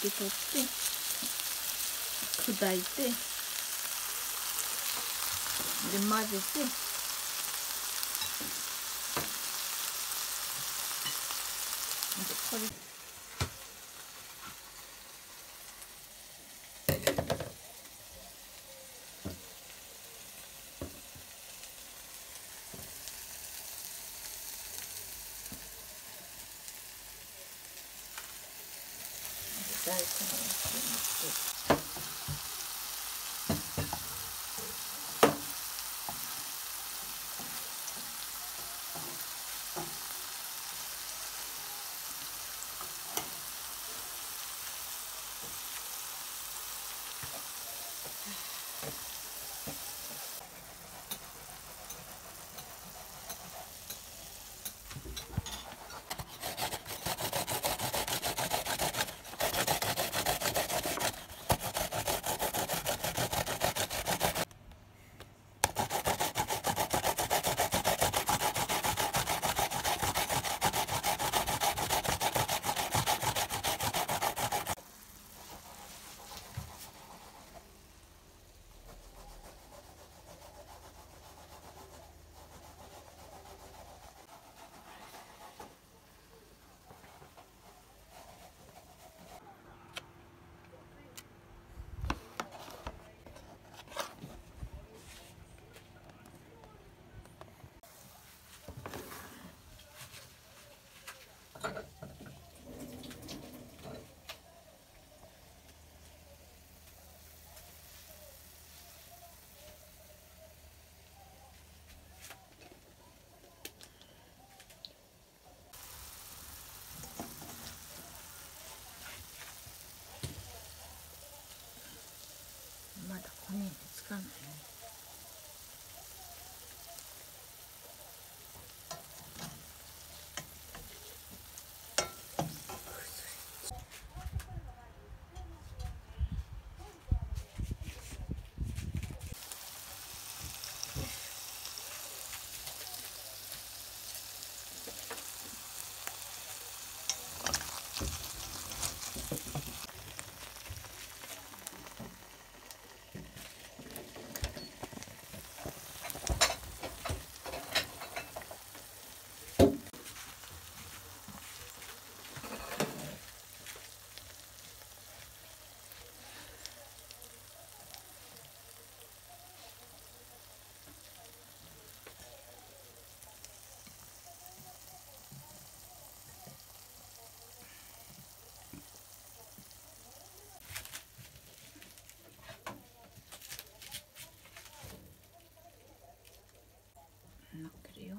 뜨겁고 그다이 때 입맛일 때 이제 커리 大根をやって。ますまだ骨につかないね。なくるよ。